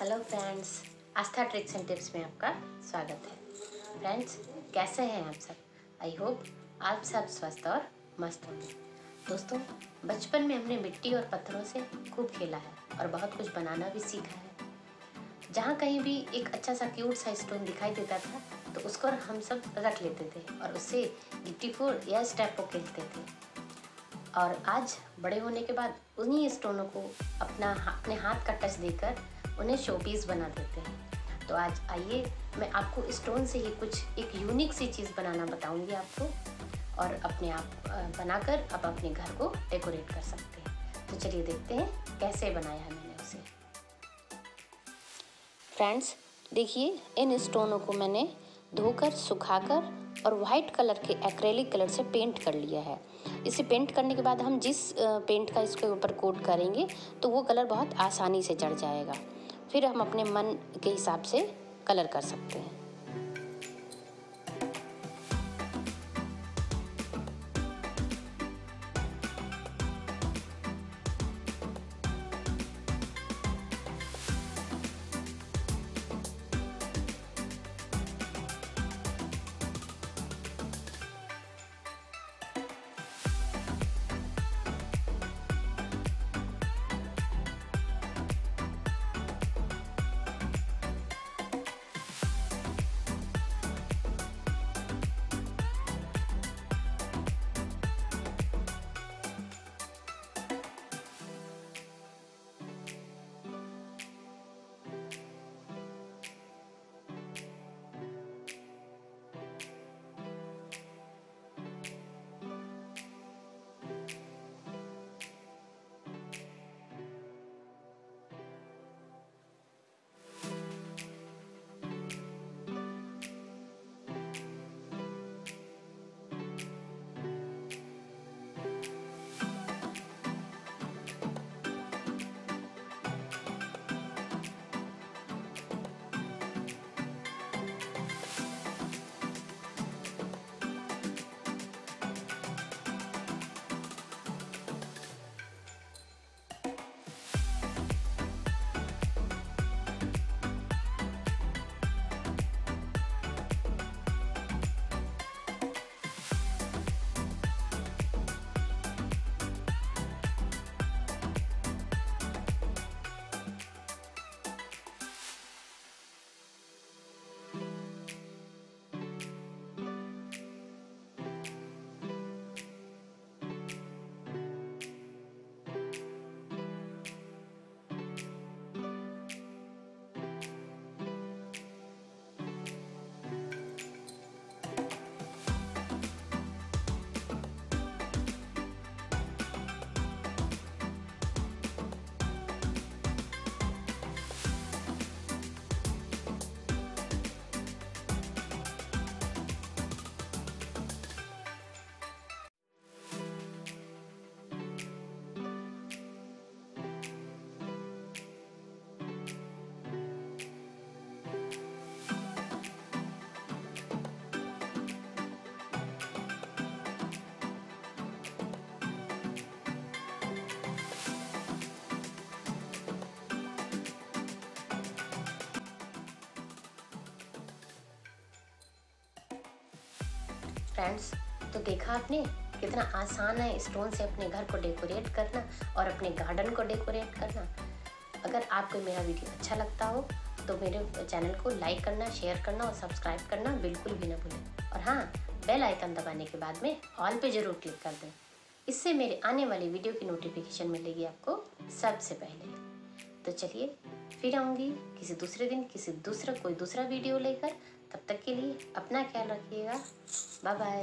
Hello friends Aastha tricks and tips में आपका स्वागत है। फ्रेंड्स कैसे हैं आप सब? आई होप आप सब स्वस्थ और मस्त होंगे। दोस्तों, बचपन में हमने मिट्टी और पत्थरों से खूब खेला है और बहुत कुछ बनाना भी सीखा है। जहाँ कहीं भी एक अच्छा सा क्यूट सा स्टोन दिखाई देता था तो उसको हम सब रख लेते थे और उससे गिट्टी फोड़ या स्टेप खेलते थे। और आज बड़े होने के बाद उन्हीं स्टोनों को अपना, अपने हाथ का टच देकर उन्हें शोपीस बना देते हैं। तो आज आइए, मैं आपको स्टोन से ही कुछ एक यूनिक सी चीज़ बनाना बताऊँगी आपको और अपने आप बनाकर आप अपने घर को डेकोरेट कर सकते हैं। तो चलिए देखते हैं कैसे बनाया है मैंने उसे। फ्रेंड्स देखिए, इन स्टोनों को मैंने धोकर, सुखाकर और वाइट कलर के एक्रेलिक कलर से पेंट कर लिया है। इसे पेंट करने के बाद हम जिस पेंट का इसके ऊपर कोट करेंगे तो वो कलर बहुत आसानी से चढ़ जाएगा। फिर हम अपने मन के हिसाब से कलर कर सकते हैं। फ्रेंड्स तो देखा आपने? कितना आसान है स्टोन से अपने घर को डेकोरेट करना और अपने गार्डन को डेकोरेट करना। अगर आपको मेरा वीडियो अच्छा लगता हो तो मेरे चैनल को लाइक करना शेयर करना और सब्सक्राइब करना बिल्कुल भी ना भूलें। और हाँ बेल आइकन दबाने के बाद में ऑल पे ज़रूर क्लिक कर दें। इससे मेरे आने वाली वीडियो की नोटिफिकेशन मिलेगी आपको सबसे पहले। तो चलिए, फिर आऊँगी किसी दूसरे दिन, किसी दूसरा, कोई दूसरा वीडियो लेकर। तब तक के लिए अपना ख्याल रखिएगा। Bye bye